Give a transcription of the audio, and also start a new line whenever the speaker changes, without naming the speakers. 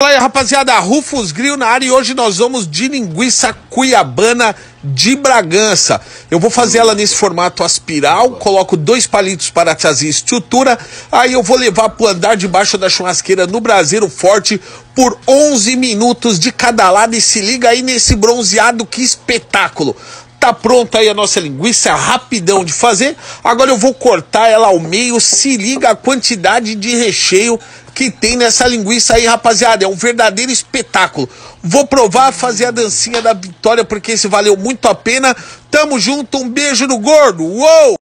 Fala aí, rapaziada, Rufus Grill na área e hoje nós vamos de linguiça cuiabana de Bragança. Eu vou fazer ela nesse formato aspiral, coloco dois palitos para trazer estrutura, aí eu vou levar pro andar debaixo da churrasqueira no braseiro forte por 11 minutos de cada lado e se liga aí nesse bronzeado, que espetáculo. Tá pronta aí a nossa linguiça, rapidão de fazer. Agora eu vou cortar ela ao meio, se liga a quantidade de recheio que tem nessa linguiça aí, rapaziada. É um verdadeiro espetáculo. Vou provar, fazer a dancinha da vitória, porque esse valeu muito a pena. Tamo junto, um beijo no gordo. Uou!